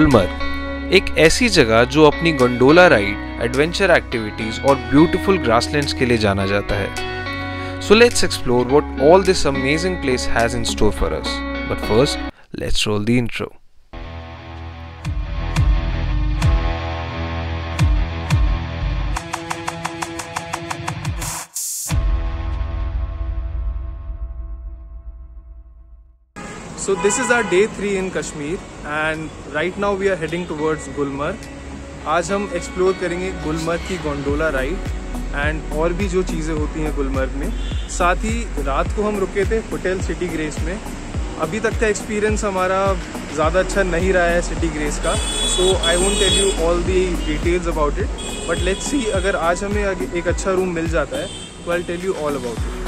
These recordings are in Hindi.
गुलमर्ग, एक ऐसी जगह जो अपनी गंडोला राइड एडवेंचर एक्टिविटीज़ और ब्यूटीफुल ग्रासलैंड्स के लिए जाना जाता है। So let's explore what all this amazing place has in store for us but first let's roll the intro So this is our day three in Kashmir and right now we are heading towards Gulmarg. आज हम एक्सप्लोर करेंगे गुलमर्ग की गोंडोला राइड एंड और भी जो चीज़ें होती हैं गुलमर्ग में। साथ ही रात को हम रुके थे होटल सिटी ग्रेस में। अभी तक का एक्सपीरियंस हमारा ज़्यादा अच्छा नहीं रहा है सिटी ग्रेस का। So I won't tell you all the details about it but let's see अगर आज हमें एक अच्छा रूम मिल जाता है तो I tell you all about it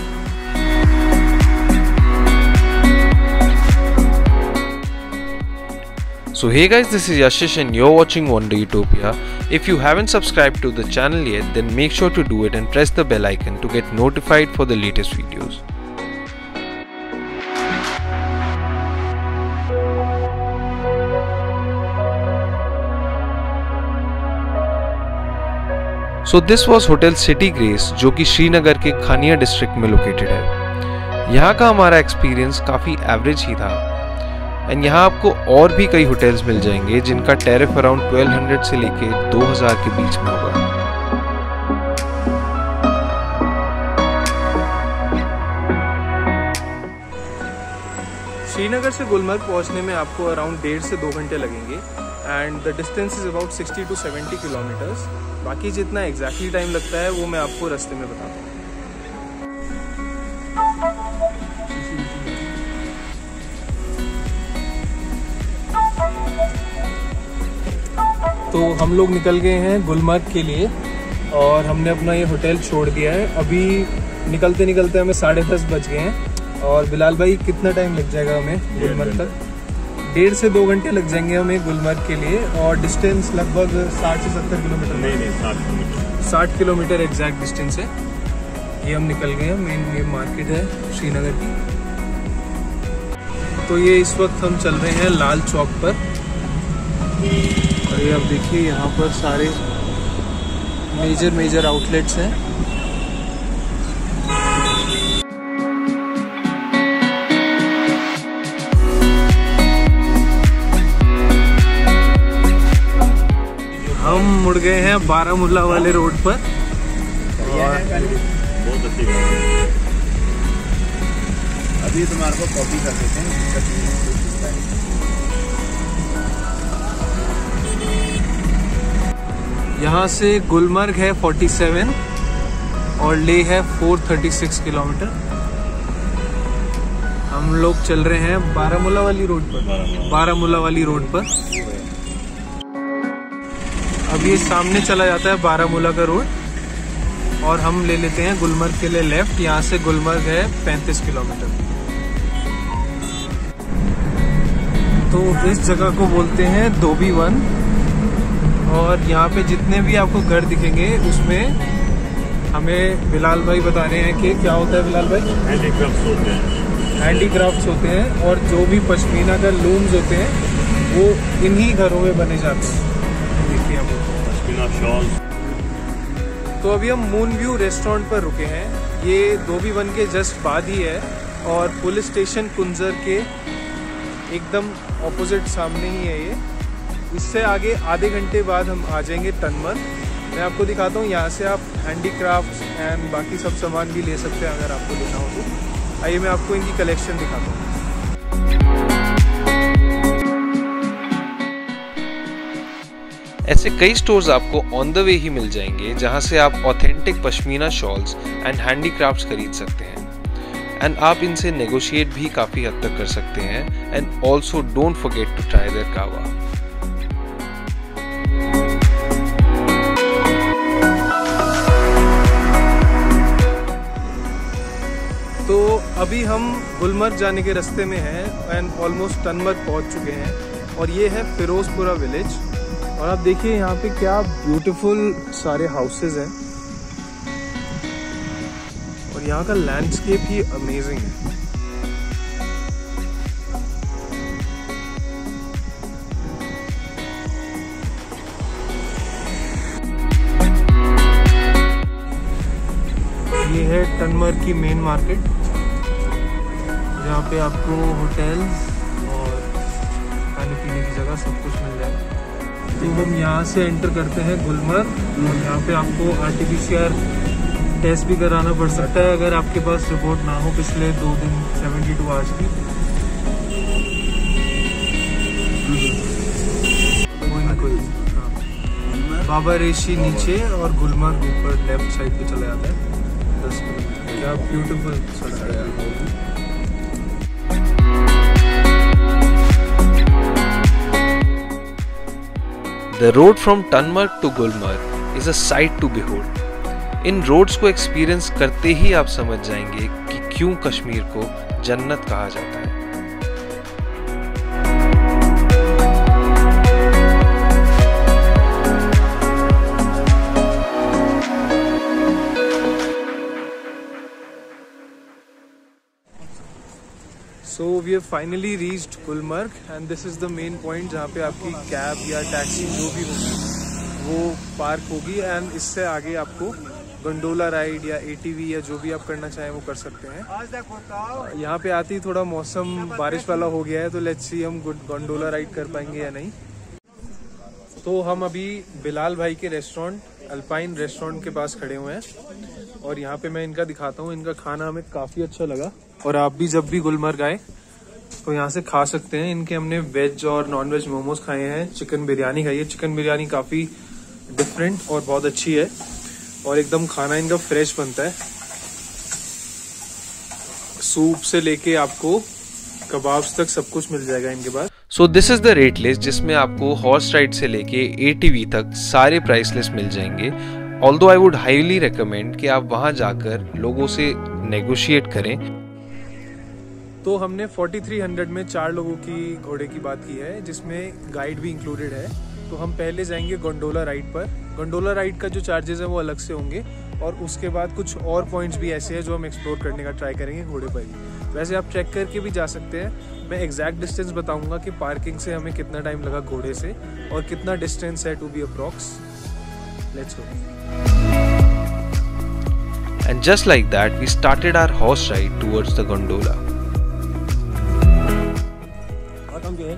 So hey guys this is Yashish and you're watching Wonder Utopia. If you haven't subscribed to the channel yet then make sure to do it and press the bell icon to get notified for the latest videos. So this was hotel city grace जो कि श्रीनगर के खानिया डिस्ट्रिक्ट में लोकेटेड है यहाँ का हमारा एक्सपीरियंस काफ़ी एवरेज ही था एंड यहाँ आपको और भी कई होटल्स मिल जाएँगे, जिनका टेरिफ अराउंड 1200 से लेके 2000 के बीच में होगा। श्रीनगर से गुलमर्ग पहुँचने में आपको अराउंड डेढ़ से दो घंटे लगेंगे and the distance is about 60 to 70 kilometres बाकी जितना एग्जैक्टली टाइम लगता है, वो मैं आपको रास्ते में बताता हूँ तो हम लोग निकल गए हैं गुलमर्ग के लिए और हमने अपना ये होटल छोड़ दिया है। अभी निकलते निकलते हमें साढ़े दस बज गए हैं और बिलाल भाई कितना टाइम लग जाएगा हमें गुलमर्ग तक? डेढ़ से दो घंटे लग जाएँगे हमें गुलमर्ग के लिए और डिस्टेंस लगभग साठ से सत्तर किलोमीटर। नहीं नहीं साठ किलोमीटर। साठ किलोमीटर एग्जैक्ट डिस्टेंस है। ये हम निकल गए हैं मेन ये मार्केट है श्रीनगर की। तो ये इस वक्त हम चल रहे हैं लाल चौक पर। ये अब देखिए, यहाँ पर सारे मेजर मेजर आउटलेट्स हैं। हम मुड़ गए हैं बारामूला वाले रोड पर। बहुत अभी तुम्हारे को कॉपी कर देते हैं। यहाँ से गुलमर्ग है 47 और ले है 436 किलोमीटर। हम लोग चल रहे हैं बारामूला वाली रोड पर। बारामूला। वाली रोड पर। अब ये सामने चला जाता है बारामूला का रोड और हम ले लेते हैं गुलमर्ग के लिए लेफ़्ट यहाँ से गुलमर्ग है 35 किलोमीटर। तो इस जगह को बोलते हैं धोबी वन। और यहाँ पे जितने भी आपको घर दिखेंगे उसमें हमें बिलाल भाई बता रहे हैं कि क्या होता है बिलाल भाई। हैंडीक्राफ्ट्स होते हैं। हैंडीक्राफ्ट्स होते हैं और जो भी पश्मीना का लूम्स होते हैं वो इन्हीं घरों में बने जाते हैं। देखिए आप पश्मीना शॉल तो अभी हम मून व्यू रेस्टोरेंट पर रुके हैं। ये धोबी वन के जस्ट बाद ही है और पुलिस स्टेशन कुंजर के एकदम ऑपोजिट सामने ही है ये। इससे आगे आधे घंटे बाद हम आ जाएँगे तनमन। मैं आपको दिखाता हूँ, यहाँ से आप हैंडीक्राफ्ट एंड बाकी सब सामान भी ले सकते हैं अगर आपको लेना हो तो। आइए मैं आपको इनकी कलेक्शन दिखाता हूँ। ऐसे कई स्टोर्स आपको ऑन द वे ही मिल जाएँगे, जहाँ से आप authentic pashmina shawls and handicrafts खरीद सकते हैं। एंड आप इनसे नेगोशिएट भी काफ़ी हद तक कर सकते हैं and also don't forget to try their kahwa तो अभी हम गुलमर्ग जाने के रास्ते में हैं एंड ऑलमोस्ट टनमर्ग पहुँच चुके हैं और ये है फिरोजपुरा विलेज और आप देखिए यहाँ पे क्या ब्यूटीफुल सारे हाउसेज हैं और यहाँ का लैंडस्केप ही अमेजिंग है। ये है टनमर की मेन मार्केट जहाँ पे आपको होटल्स और खाने पीने की जगह सब कुछ मिल जाएगा तो हम यहाँ से एंटर करते हैं गुलमर्ग और यहाँ पे आपको आर टेस्ट भी कराना पड़ सकता है अगर आपके पास रिपोर्ट ना हो पिछले दो दिन 72 टू आवर्स की। हाँ। बाबा रेशी नीचे और गुलमर्ग ऊपर लेफ़्ट साइड पे चला जाता है। क्या ब्यूटीफुल सड़क है। The road from Tanmark to Gulmarg is a sight to behold. इन रोड्स को एक्सपीरियंस करते ही आप समझ जाएँगे कि क्यों कश्मीर को जन्नत कहा जाता है we have finally reached Gulmarg and this is the main point जहाँ पे आपकी कैब या टैक्सी जो भी होगी, वो पार्क होगी एंड इससे आगे आपको गंडोला राइड या एटीवी या जो भी आप करना चाहें वो कर सकते हैं। यहाँ पे आते थोड़ा मौसम बारिश वाला हो गया है तो लेट्स सी हम गंडोला राइड कर पाएँगे या नहीं। तो हम अभी बिलाल भाई के रेस्टोरेंट अल्पाइन रेस्टोरेंट के पास खड़े हुए हैं, और यहाँ पे मैं इनका दिखाता हूँ। इनका खाना हमें काफ़ी अच्छा लगा, और आप भी जब भी गुलमर्ग आए तो यहाँ से खा सकते हैं। इनके हमने वेज और नॉन वेज मोमोज खाए हैं। चिकन बिरयानी खाई है। चिकन बिरयानी काफ़ी डिफरेंट और बहुत अच्छी है। और एकदम खाना इनका फ्रेश बनता है। सूप से लेके आपको कबाब्स तक सब कुछ मिल जाएगा इनके पास। So this is the rate list जिसमें आपको हॉर्स राइड से लेके एटीवी तक सारे प्राइस लिस्ट मिल जाएँगे। Although I would highly recommend कि आप वहाँ जाकर लोगों से नेगोशिएट करें। तो हमने 4300 में चार लोगों की घोड़े की बात की है जिसमें गाइड भी इंक्लूडेड है। तो हम पहले जाएँगे गोंडोला राइड पर। गोंडोला राइड का जो चार्जेस है वो अलग से होंगे और उसके बाद कुछ और पॉइंट्स भी ऐसे हैं जो हम एक्सप्लोर करने का ट्राई करेंगे घोड़े पर ही। वैसे आप चेक करके भी जा सकते हैं। मैं एग्जैक्ट डिस्टेंस बताऊँगा कि पार्किंग से हमें कितना टाइम लगा घोड़े से और कितना डिस्टेंस है to be approx let's go And just like that, we started our horse ride towards the gondola.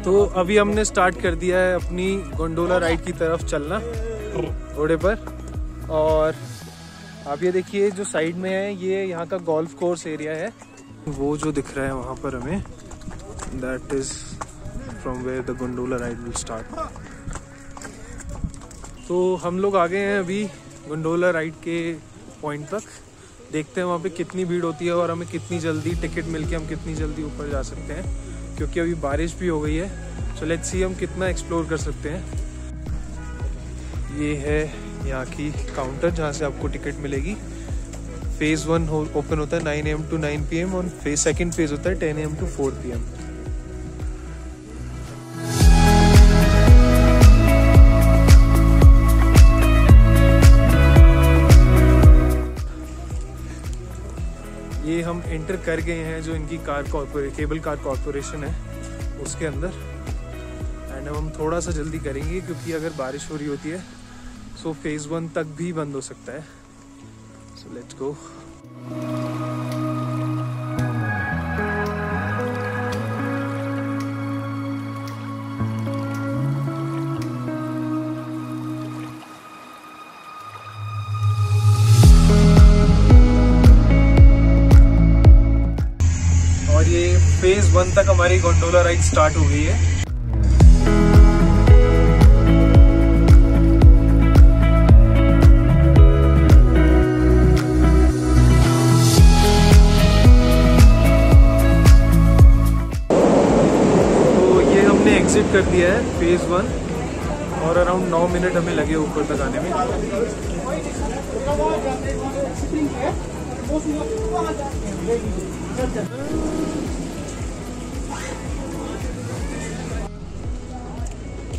तो अभी हमने स्टार्ट कर दिया है अपनी गोंडोला राइड की तरफ़ चलना, घोड़े पर। और आप ये देखिए जो साइड में है, ये यहाँ का गोल्फ कोर्स एरिया है। वो जो दिख रहा है वहाँ पर हमें that is from where the gondola ride will start तो हम लोग आ गए हैं अभी गोंडोला राइड के पॉइंट तक। देखते हैं वहाँ पे कितनी भीड़ होती है और हमें कितनी जल्दी टिकट मिल के हम कितनी जल्दी ऊपर जा सकते हैं। क्योंकि अभी बारिश भी हो गई है। सो लेट्स सी हम कितना एक्सप्लोर कर सकते हैं। ये है यहाँ की काउंटर जहाँ से आपको टिकट मिलेगी। फ़ेज़ वन ओपन होता है nine AM to nine P M और फ़ेज़ सेकेंड फ़ेज़ होता है ten AM to four P M हम एंटर कर गए हैं, जो इनकी car corpora cable car corporation है, उसके अंदर। एंड अब हम थोड़ा सा जल्दी करेंगे, क्योंकि अगर बारिश हो रही होती है सो फ़ेज़ वन तक भी बंद हो सकता है। सो लेट्स गो तक हमारी गोंडोला राइड स्टार्ट हो गई है। तो एग्जिट कर दिया है फ़ेज़ वन और अराउंड नौ मिनट हमें लगे ऊपर तक आने में।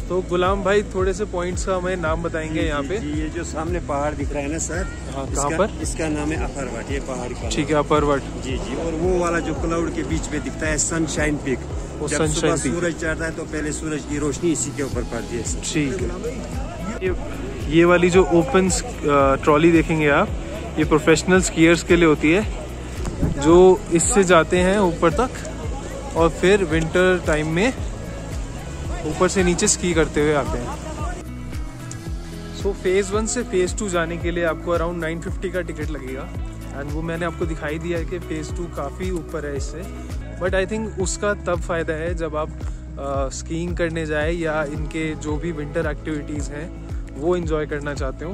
तो गुलाम भाई थोड़े से पॉइंट्स का हमें नाम बताएँगे यहाँ पे। जी, ये जो सामने पहाड़ दिख रहा है ना सर हाँ, कहाँ पर? इसका नाम है अफरवट ये पहाड़ का ठीक है अपर नाम। जी जी और वो वाला जो क्लाउड के बीच में दिखता है सनशाइन पिक जब सुबह सूरज चढ़ता है तो पहले सूरज की रोशनी इसी के ऊपर पड़ती है ठीक है। ये ये वाली जो ओपन ट्रॉली देखेंगे आप ये प्रोफेशनल स्कीयर्स के लिए होती है जो इससे जाते हैं ऊपर तक और फिर विंटर टाइम में ऊपर से नीचे स्की करते हुए आते हैं। सो फ़ेज़ वन से फ़ेज़ टू जाने के लिए आपको अराउंड 950 का टिकट लगेगा। एंड वो मैंने आपको दिखाई दिया है कि फ़ेज़ टू काफ़ी ऊपर है इससे। बट आई थिंक उसका तब फ़ायदा है जब आप स्कीइंग uh, करने जाए या इनके जो भी विंटर एक्टिविटीज़ हैं वो इन्जॉय करना चाहते हो।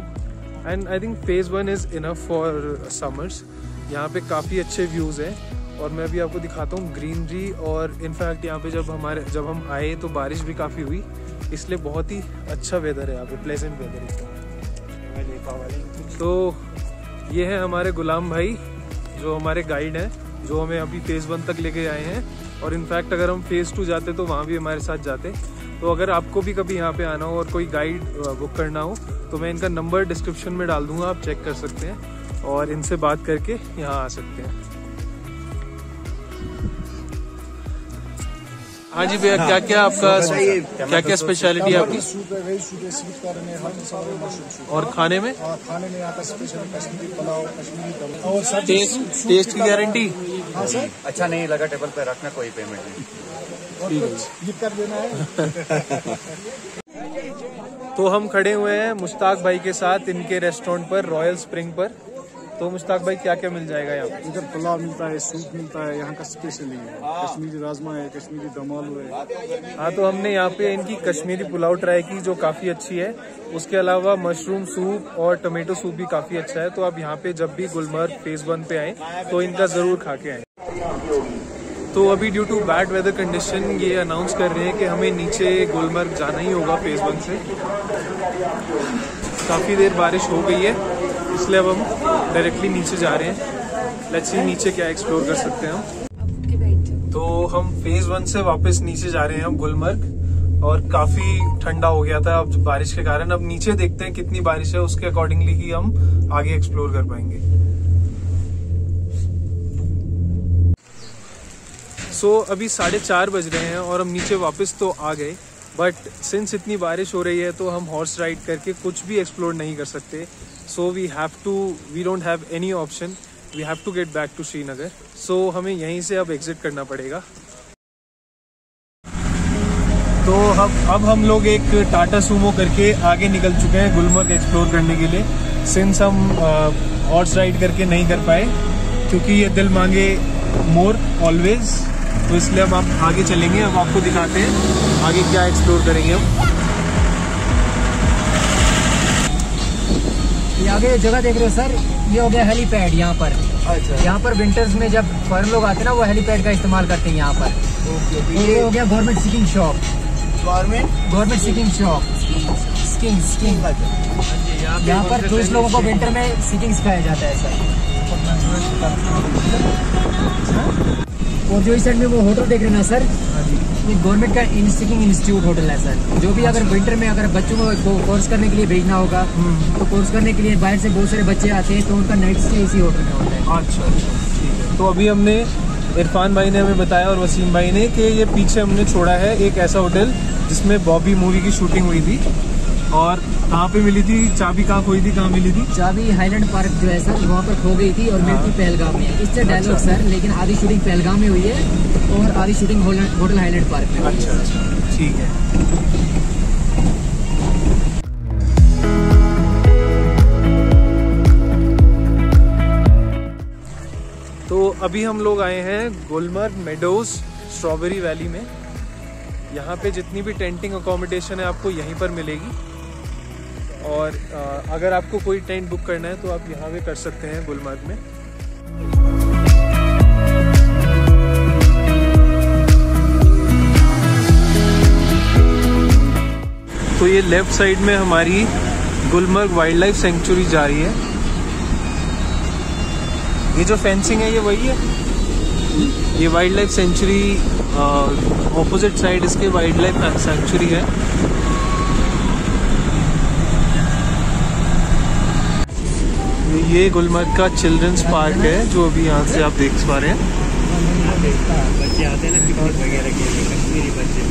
And I think phase one is enough for summers यहाँ पे काफ़ी अच्छे व्यूज़ हैं। और मैं अभी आपको दिखाता हूँ ग्रीनरी और इनफैक्ट यहाँ पे जब हमारे जब हम आए तो बारिश भी काफ़ी हुई इसलिए बहुत ही अच्छा वेदर है यहाँ पे प्लेजेंट वेदर एकदम। तो ये है हमारे गुलाम भाई जो हमारे गाइड हैं जो हमें अभी फ़ेज़ वन तक लेके आए हैं। और इनफैक्ट अगर हम फ़ेज़ टू जाते तो वहाँ भी हमारे साथ जाते। तो अगर आपको भी कभी यहाँ पे आना हो और कोई गाइड बुक करना हो तो मैं इनका नंबर डिस्क्रिप्शन में डाल दूँगा आप चेक कर सकते हैं। और इनसे बात करके यहाँ आ सकते हैं। हाँ जी भैया क्या क्या आपका क्या क्या स्पेशलिटी है आपकी? है है है सूप और खाने में? खाने में यहाँ का स्पेशल कश्मीरी पुलाव कश्मीरी दम। और सर टेस्ट टेस्ट की गारंटी हाँ सर। अच्छा नहीं लगा टेबल पे रखना कोई पेमेंट नहीं। कर देना है। तो हम खड़े हुए हैं मुश्ताक भाई के साथ इनके रेस्टोरेंट पर रॉयल स्प्रिंग पर। तो मुश्ताक भाई क्या क्या मिल जाएगा यहाँ? इधर पुलाव मिलता है सूप मिलता है यहाँ का स्पेशल है कश्मीरी राजमा है कश्मीरी दम आलू है। हाँ तो हमने यहाँ पे इनकी कश्मीरी पुलाव ट्राई की जो काफ़ी अच्छी है। उसके अलावा मशरूम सूप और टोमेटो सूप भी काफ़ी अच्छा है। तो आप यहाँ पे जब भी गुलमर्ग फ़ेज़ वन पे आए तो इनका ज़रूर खा के आए। तो अभी due to bad weather condition ये अनाउंस कर रहे हैं कि हमें नीचे गुलमर्ग जाना ही होगा फ़ेज़ वन से। काफ़ी देर बारिश हो गई है। इसलिए अब हम डायरेक्टली नीचे जा रहे हैं। लेट्स सी नीचे क्या एक्सप्लोर कर सकते हैं हम। तो हम फ़ेज़ वन से वापस नीचे जा रहे हैं गुलमर्ग। और काफ़ी ठंडा हो गया था अब बारिश के कारण। अब नीचे देखते हैं कितनी बारिश है उसके अकॉर्डिंगली ही हम आगे एक्सप्लोर कर पाएँगे। सो so, अभी साढ़े चार बज रहे हैं और हम नीचे वापस तो आ गए। बट सिंस इतनी बारिश हो रही है तो हम हॉर्स राइड करके कुछ भी एक्सप्लोर नहीं कर सकते। So we have to we don't have any option we have to get back to Srinagar so हमें यहीं से अब एग्जिट करना पड़ेगा। तो हम, अब हम लोग एक टाटा सूमो करके आगे निकल चुके हैं गुलमर्ग एक्सप्लोर करने के लिए। सिंस हम हॉर्स राइड करके नहीं कर पाए, क्योंकि ये दिल मांगे मोर ऑलवेज तो इसलिए अब आप आगे चलेंगे, अब आपको दिखाते हैं आगे क्या एक्सप्लोर करेंगे हम। ये आगे जगह देख रहे हो सर ये हो गया हेलीपैड यहाँ पर। अच्छा। यहाँ पर विंटर्स में जब फॉरन लोग आते हैं ना वो हेलीपैड का इस्तेमाल करते हैं यहाँ पर। ये हो गया government skiing shop government government skiing shop skiing skiing यहाँ पर टूरिस्ट लोगों को विंटर में सिकिंग सिखाया जाता है सर। और जो इस साइड में वो होटल देख रहे ना सर? ये गवर्नमेंट का सिकिंग इंस्टीट्यूट होटल है सर। जो भी अगर विंटर में अगर बच्चों को कोर्स करने के लिए भेजना होगा तो कोर्स करने के लिए बाहर से बहुत सारे बच्चे आते हैं तो उनका नाइट स्टे इसी होटल में होता है। अच्छा अच्छा ठीक है। तो अभी हमने इरफान भाई ने हमें बताया और वसीम भाई ने कि ये पीछे हमने छोड़ा है एक ऐसा होटल जिसमें बॉबी मूवी की शूटिंग हुई थी। और कहाँ पे मिली थी? चाबी कहाँ खोई थी? कहाँ मिली थी? चाबी हाईलैंड पार्क जो है सर वहाँ पर खो गई थी और मिलती पहलगाम में। इससे डायलॉग अच्छा। सर लेकिन आधी शूटिंग पहलगाम में हुई है और आधी शूटिंग होटल हाईलैंड पार्क में। है। अच्छा अच्छा। ठीक है। तो अभी हम लोग आए हैं गुलमर्ग मेडोज स्ट्रॉबेरी वैली में। यहाँ पे जितनी भी टेंटिंग अकोमोडेशन है आपको यहीं पर मिलेगी। और अगर आपको कोई टेंट बुक करना है तो आप यहाँ पे कर सकते हैं गुलमर्ग में। तो ये लेफ़्ट साइड में हमारी गुलमर्ग वाइल्ड लाइफ सेंचुरी जा रही है। ये जो फेंसिंग है, ये वही है? ये wild life sanctuary opposite side इसके वाइल्ड लाइफ सेंचुरी है। ये- गुलमर्ग का चिल्ड्रंस पार्क है जो अभी यहाँ से आप देख पा रहे हैं। बच्चे आते हैं ना पिकनिक वगैरह के लिए कश्मीरी बच्चे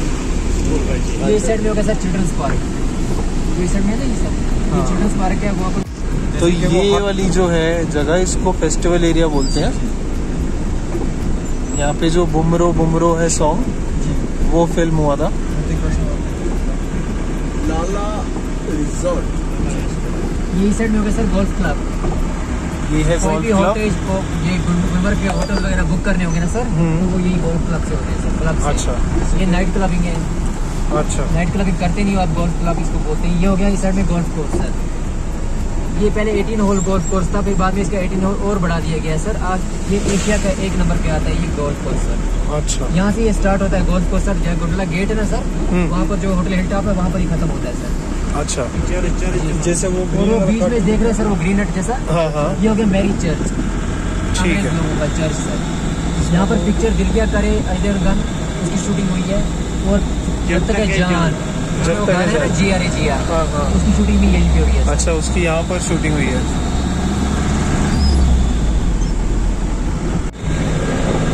स्कूल बच्चे ये साइड में होगा सर चिल्ड्रंस पार्क। जो साइड में ना ये सब? ये चिल्ड्रंस पार्क है वहाँ पर तो ये वाली जो है जगह इसको फेस्टिवल एरिया बोलते हैं। यहाँ पे जो बुमरो बुमरो है सॉन्ग वो फ़िल्म हुआ था। लाला रिजॉर्ट। ये इस साइड में हो गया सर गोल्फ क्लब ये है कोई गोल्फ भी क्लब होटल को ये गुलमर्ग के होटल वगैरह बुक करने होंगे ना सर हम्म। तो वो यही गोल्फ क्लब से होते हैं सर क्लब अच्छा। ये नाइट क्लबिंग है। अच्छा। नाइट क्लबिंग करते नहीं हो आप गोल्फ क्लब इसको बोलते हैं। ये हो गया इस साइड में गोल्फ कोर्स सर। ये पहले 18 होल गोल्फ कोर्स था फिर बाद में इसका 18 होल और बढ़ा दिया गया है सर। आज ये एशिया का एक नंबर पे आता है ये गोल्फ कोर्स सर। अच्छा। यहाँ से ये स्टार्ट होता है गोल्फ कोर्स सर। जहाँ गुडला गेट है ना सर? हम्म। वहाँ पर जो होटल हिल टॉप है वहाँ पर ही खत्म होता है सर। अच्छा। जैसे वो और वो बीच में देख रहे हैं सर वो ग्रीन हट जैसा? हाँ हाँ। ये हो गया मैरी चर्च ठीक है। लोगों का चर्च सर यहाँ पर पिक्चर दिल क्या करे अजय गन उसकी शूटिंग हुई है। और जब तक है जान। जब तक है। जी आर जी आर हाँ हाँ। उसकी शूटिंग भी यहीं पे हुई है अच्छा उसकी यहाँ पर शूटिंग हुई है।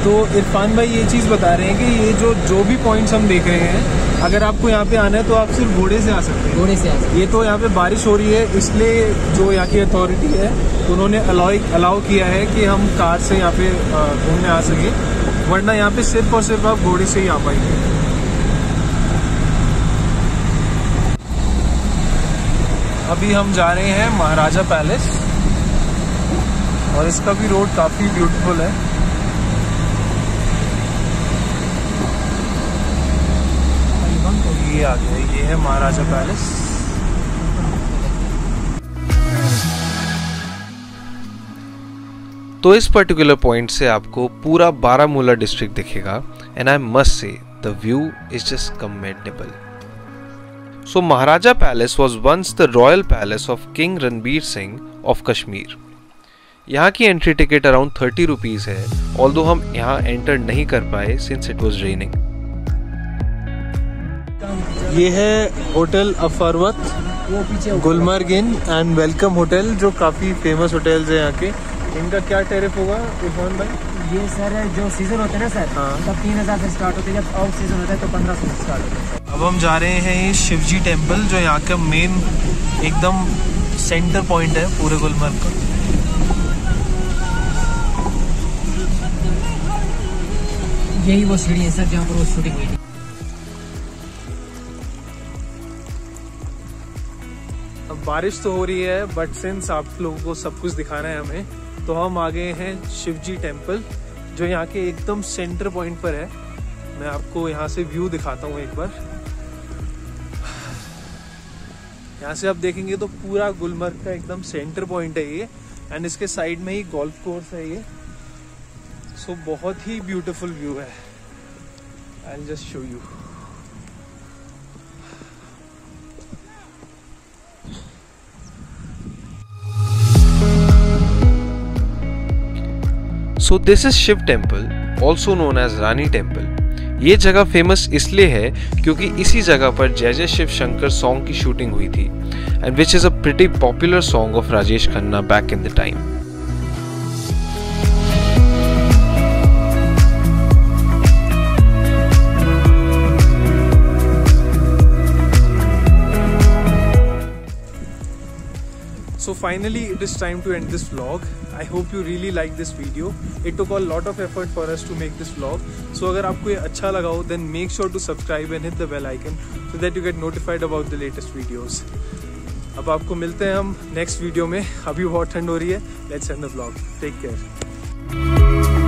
तो इरफान भाई ये चीज़ बता रहे हैं कि ये जो जो भी पॉइंट्स हम देख रहे हैं अगर आपको यहाँ पे आना है तो आप सिर्फ़ घोड़े से आ सकते हैं। घोड़े से आ सकते हैं। ये तो यहाँ पे बारिश हो रही है इसलिए जो यहाँ की अथॉरिटी है उन्होंने अलाउ अलाउ किया है कि हम कार से यहाँ पे घूमने आ सकें वरना यहाँ पे सिर्फ़ और सिर्फ़ आप घोड़े से ही आ पाएँगे। अभी हम जा रहे हैं महाराजा पैलेस और इसका भी रोड काफ़ी ब्यूटीफुल है तो ये आ गया, ये है महाराजा पैलेस। तो इस पर्टिकुलर पॉइंट से आपको पूरा बारामूला डिस्ट्रिक्ट दिखेगा and I must say the view is just commendable so Maharaja palace was once the royal palace of king Ranbir Singh of Kashmir यहाँ की entry ticket around thirty rupees है ऑल हम यहाँ एंटर नहीं कर पाए सिंस इट वॉज़ रेनिंग ये है hotel Afarwat Gulmarg inn and welcome hotel जो काफ़ी फ़ेमस होटल्स हैं यहाँ के। इनका क्या टेरिफ होगा इरफान भाई? ये सर जो सीज़न होते हैं ना सर हाँ। तब तीन हज़ार से स्टार्ट होते हैं जब ऑफ़ सीज़न होता है तो पंद्रह सौ से स्टार्ट होता है। अब हम जा रहे हैं ये शिवजी टेंपल जो यहाँ का मेन एकदम सेंटर पॉइंट है पूरे गुलमर्ग का। यही वो सीढ़ी है सर जहाँ पर वो शूटिंग हुई थी। बारिश तो हो रही है बट सिंस आप लोगों को सब कुछ दिखाना है हमें तो हम आ गए हैं शिवजी टेंपल जो यहाँ के एकदम सेंटर पॉइंट पर है। मैं आपको यहाँ से व्यू दिखाता हूँ एक बार। यहाँ से आप देखेंगे तो पूरा गुलमर्ग का एकदम सेंटर पॉइंट है ये एंड इसके साइड में ही गोल्फ कोर्स है ये। सो so, बहुत ही ब्यूटीफुल व्यू है। I just show you so this is Shiv temple also known as Rani temple ये जगह फ़ेमस इसलिए है क्योंकि इसी जगह पर जय जय शिव शंकर सॉन्ग की शूटिंग हुई थी and which is a pretty popular song of Rajesh Khanna back in the time finally it is time to end this vlog. I hope you really like this video. It took a lot of effort for us to make this vlog. So अगर आपको ये अच्छा लगा हो then make sure to subscribe and hit the bell icon so that you get notified about the latest videos. अब आपको मिलते हैं हम नेक्स्ट वीडियो में अभी बहुत ठंड हो रही है let's end the vlog. Take care.